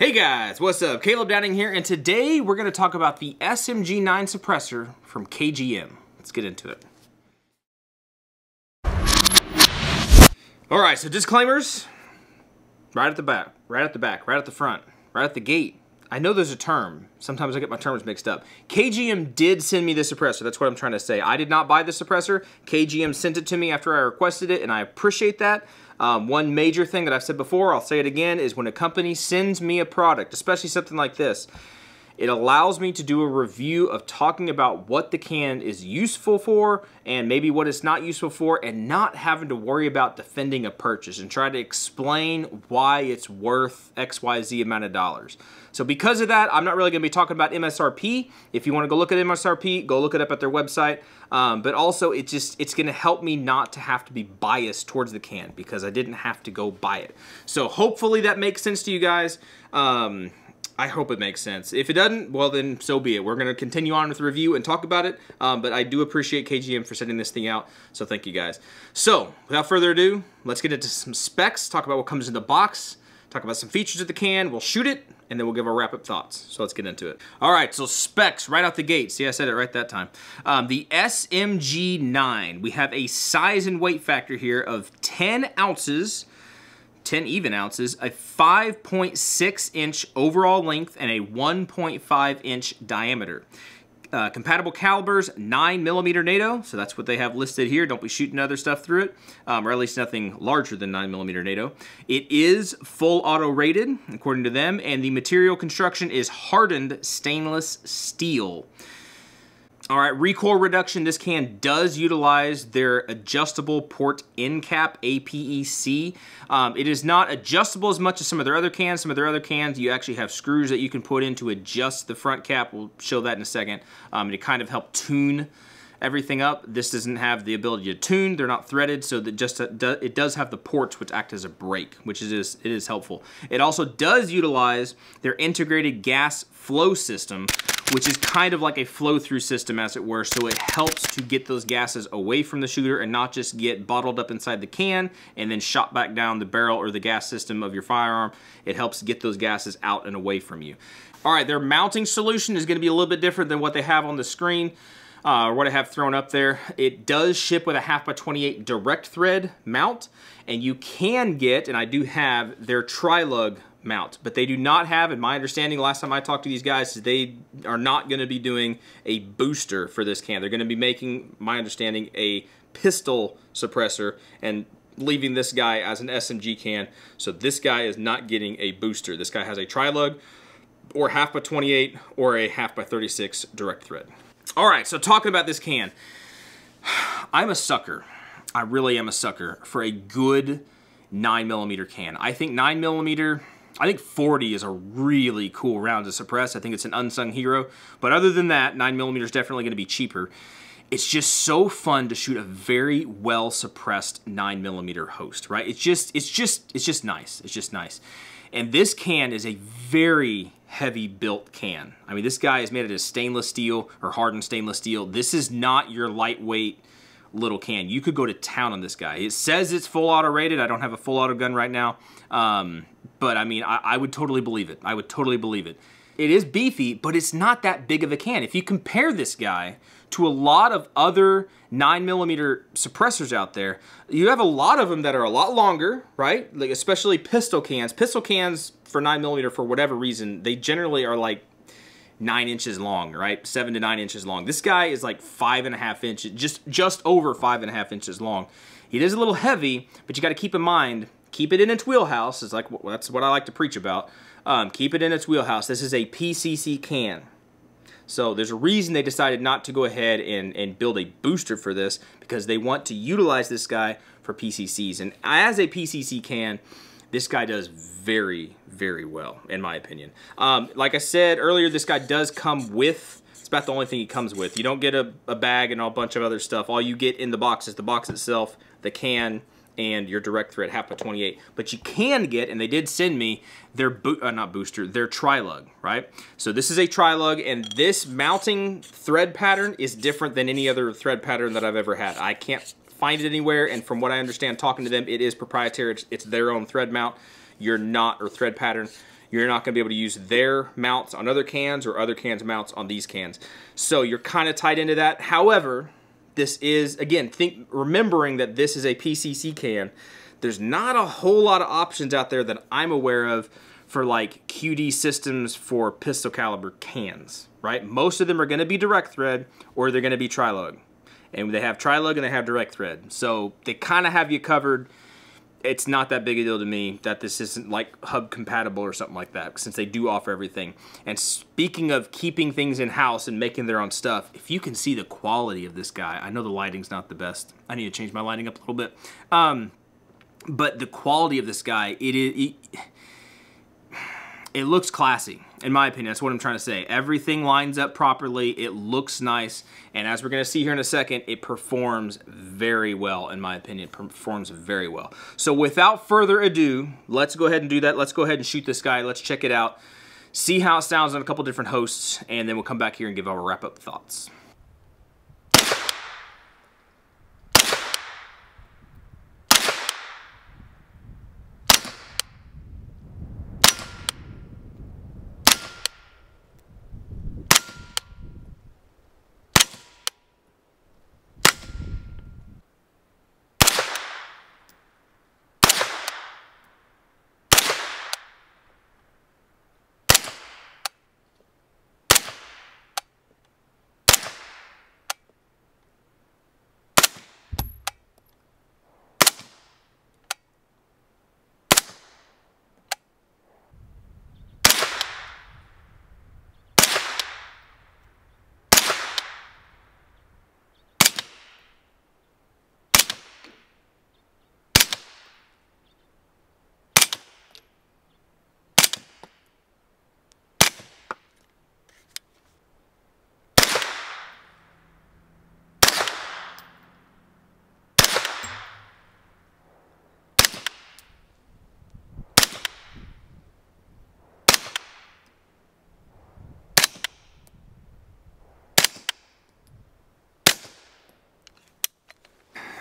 Hey guys, what's up? Caleb Downing here, and today we're going to talk about the SMG9 suppressor from KGM. Let's get into it. Alright, so disclaimers, right at the back, right at the back, right at the front, right at the gate. I know there's a term. Sometimes I get my terms mixed up. KGM did send me the suppressor. That's what I'm trying to say. I did not buy the suppressor. KGM sent it to me after I requested it, and I appreciate that. Um, one major thing that I've said before, I'll say it again, is when a company sends me a product, especially something like this, it allows me to do a review of talking about what the can is useful for and maybe what it's not useful for and not having to worry about defending a purchase and try to explain why it's worth XYZ amount of dollars. So because of that, I'm not really going to be talking about MSRP. If you want to go look at MSRP, go look it up at their website. Um, but also, it just it's going to help me not to have to be biased towards the can because I didn't have to go buy it. So hopefully that makes sense to you guys. Um, I hope it makes sense. If it doesn't, well then so be it. We're going to continue on with the review and talk about it, um, but I do appreciate KGM for sending this thing out, so thank you guys. So, without further ado, let's get into some specs, talk about what comes in the box, talk about some features of the can, we'll shoot it, and then we'll give our wrap-up thoughts. So let's get into it. All right, so specs right out the gate. See, I said it right that time. Um, the SMG9, we have a size and weight factor here of 10 ounces, 10 even ounces, a 5.6 inch overall length, and a 1.5 inch diameter. Uh, compatible calibers, 9 millimeter NATO, so that's what they have listed here. Don't be shooting other stuff through it, um, or at least nothing larger than 9 millimeter NATO. It is full auto rated, according to them, and the material construction is hardened stainless steel. All right, recoil reduction, this can does utilize their adjustable port end cap, APEC. Um, it is not adjustable as much as some of their other cans. Some of their other cans, you actually have screws that you can put in to adjust the front cap. We'll show that in a second. Um, to kind of help tune everything up. This doesn't have the ability to tune. They're not threaded, so that just uh, it does have the ports which act as a brake, which is it is helpful. It also does utilize their integrated gas flow system, which is kind of like a flow-through system as it were, so it helps to get those gases away from the shooter and not just get bottled up inside the can and then shot back down the barrel or the gas system of your firearm. It helps get those gases out and away from you. All right, their mounting solution is gonna be a little bit different than what they have on the screen uh, what I have thrown up there. It does ship with a half by 28 direct thread mount, and you can get, and I do have, their tri-lug mount, but they do not have, in my understanding, last time I talked to these guys, is they are not going to be doing a booster for this can. They're going to be making, my understanding, a pistol suppressor and leaving this guy as an SMG can. So this guy is not getting a booster. This guy has a tri-lug or half by 28 or a half by 36 direct thread. All right, so talking about this can. I'm a sucker. I really am a sucker for a good 9 millimeter can. I think 9 millimeter I think 40 is a really cool round to suppress. I think it's an unsung hero. But other than that, 9mm is definitely going to be cheaper. It's just so fun to shoot a very well suppressed 9mm host, right? It's just it's just it's just nice. It's just nice. And this can is a very heavy built can. I mean, this guy is made out of stainless steel or hardened stainless steel. This is not your lightweight little can. You could go to town on this guy. It says it's full auto rated. I don't have a full auto gun right now. Um, but I mean, I, I would totally believe it. I would totally believe it. It is beefy, but it's not that big of a can. If you compare this guy to a lot of other 9mm suppressors out there, you have a lot of them that are a lot longer, right? Like especially pistol cans. Pistol cans for 9mm, for whatever reason, they generally are like nine inches long, right? Seven to nine inches long. This guy is like five and a half inches, just, just over five and a half inches long. It is a little heavy, but you got to keep in mind, keep it in its wheelhouse. Is like that's what I like to preach about. Um, keep it in its wheelhouse. This is a PCC can. So there's a reason they decided not to go ahead and, and build a booster for this because they want to utilize this guy for PCCs. And as a PCC can, this guy does very, very well, in my opinion. Um, like I said earlier, this guy does come with, it's about the only thing he comes with. You don't get a, a bag and a bunch of other stuff. All you get in the box is the box itself, the can, and your direct thread half by 28. But you can get, and they did send me, their, boot, uh, not booster, their tri-lug, right? So this is a tri-lug, and this mounting thread pattern is different than any other thread pattern that I've ever had. I can't find it anywhere, and from what I understand talking to them, it is proprietary. It's, it's their own thread mount. You're not, or thread pattern. You're not going to be able to use their mounts on other cans or other cans mounts on these cans. So you're kind of tied into that. However, this is, again, think remembering that this is a PCC can, there's not a whole lot of options out there that I'm aware of for like QD systems for pistol caliber cans, right? Most of them are going to be direct thread or they're going to be tri-lug. And they have tri-lug and they have direct thread. So they kind of have you covered. It's not that big a deal to me that this isn't like hub compatible or something like that since they do offer everything. And speaking of keeping things in-house and making their own stuff, if you can see the quality of this guy, I know the lighting's not the best. I need to change my lighting up a little bit. Um, but the quality of this guy, it is... It, it looks classy, in my opinion. That's what I'm trying to say. Everything lines up properly. It looks nice. And as we're going to see here in a second, it performs very well, in my opinion. It performs very well. So without further ado, let's go ahead and do that. Let's go ahead and shoot this guy. Let's check it out. See how it sounds on a couple different hosts, and then we'll come back here and give our wrap-up thoughts.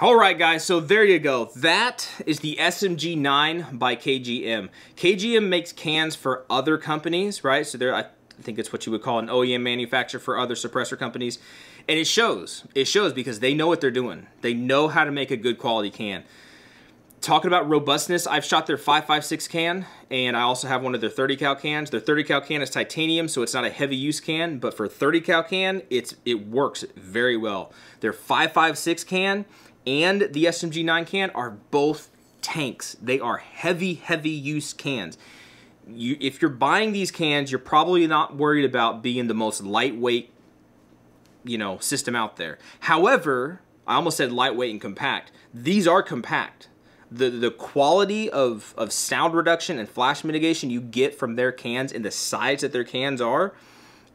All right, guys, so there you go. That is the SMG9 by KGM. KGM makes cans for other companies, right? So they're, I think it's what you would call an OEM manufacturer for other suppressor companies. And it shows. It shows because they know what they're doing. They know how to make a good quality can. Talking about robustness, I've shot their 5.56 can, and I also have one of their 30 cal cans. Their 30 cal can is titanium, so it's not a heavy use can, but for 30 cal can, it's it works very well. Their 5.56 can, and the SMG9 can are both tanks. They are heavy, heavy use cans. You, if you're buying these cans, you're probably not worried about being the most lightweight, you know, system out there. However, I almost said lightweight and compact. These are compact. The, the quality of, of sound reduction and flash mitigation you get from their cans and the size that their cans are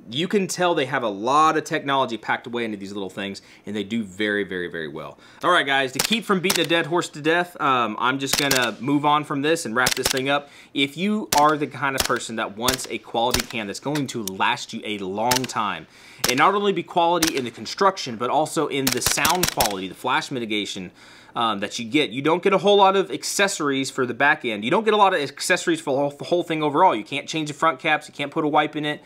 you can tell they have a lot of technology packed away into these little things, and they do very, very, very well. All right, guys, to keep from beating a dead horse to death, um, I'm just gonna move on from this and wrap this thing up. If you are the kind of person that wants a quality can that's going to last you a long time, and not only be quality in the construction, but also in the sound quality, the flash mitigation, um, that you get. You don't get a whole lot of accessories for the back end. You don't get a lot of accessories for the whole, the whole thing overall. You can't change the front caps. You can't put a wipe in it.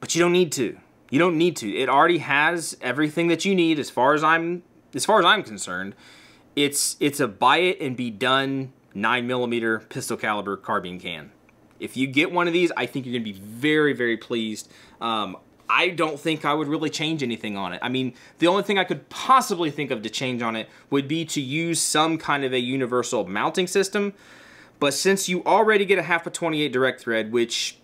But you don't need to. You don't need to. It already has everything that you need as far as I'm as far as I'm concerned. It's it's a buy it and be done 9 millimeter pistol caliber carbine can. If you get one of these, I think you're gonna be very, very pleased. Um, I don't think I would really change anything on it. I mean, the only thing I could possibly think of to change on it would be to use some kind of a universal mounting system. But since you already get a half a 28 direct thread, which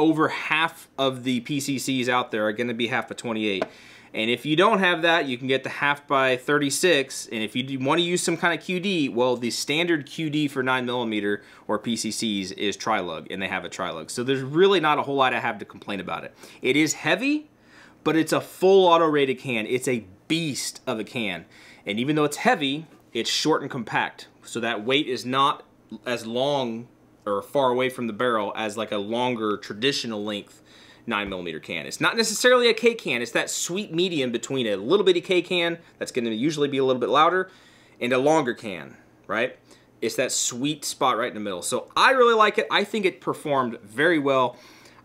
over half of the PCCs out there are going to be half by 28. And if you don't have that, you can get the half by 36. And if you want to use some kind of QD, well, the standard QD for 9mm or PCCs is Trilug, and they have a Trilug. So there's really not a whole lot I have to complain about it. It is heavy, but it's a full auto-rated can. It's a beast of a can. And even though it's heavy, it's short and compact. So that weight is not as long or far away from the barrel as like a longer traditional length 9mm can. It's not necessarily a K can, it's that sweet medium between a little bitty K can that's going to usually be a little bit louder and a longer can, right? It's that sweet spot right in the middle. So I really like it. I think it performed very well.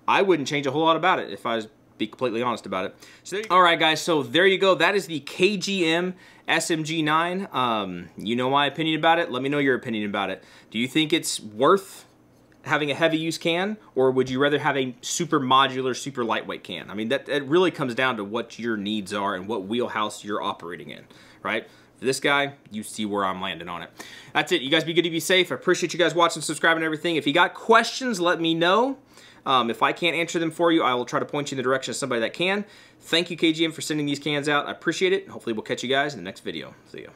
I wouldn't change a whole lot about it if I was be completely honest about it. So all right, guys, so there you go. That is the KGM SMG9. Um, you know my opinion about it. Let me know your opinion about it. Do you think it's worth having a heavy use can, or would you rather have a super modular, super lightweight can? I mean, that, really comes down to what your needs are and what wheelhouse you're operating in, right? For this guy, you see where I'm landing on it. That's it. You guys be good to be safe. I appreciate you guys watching, subscribing, and everything. If you got questions, let me know. Um, if I can't answer them for you, I will try to point you in the direction of somebody that can. Thank you, KGM, for sending these cans out. I appreciate it. Hopefully, we'll catch you guys in the next video. See ya.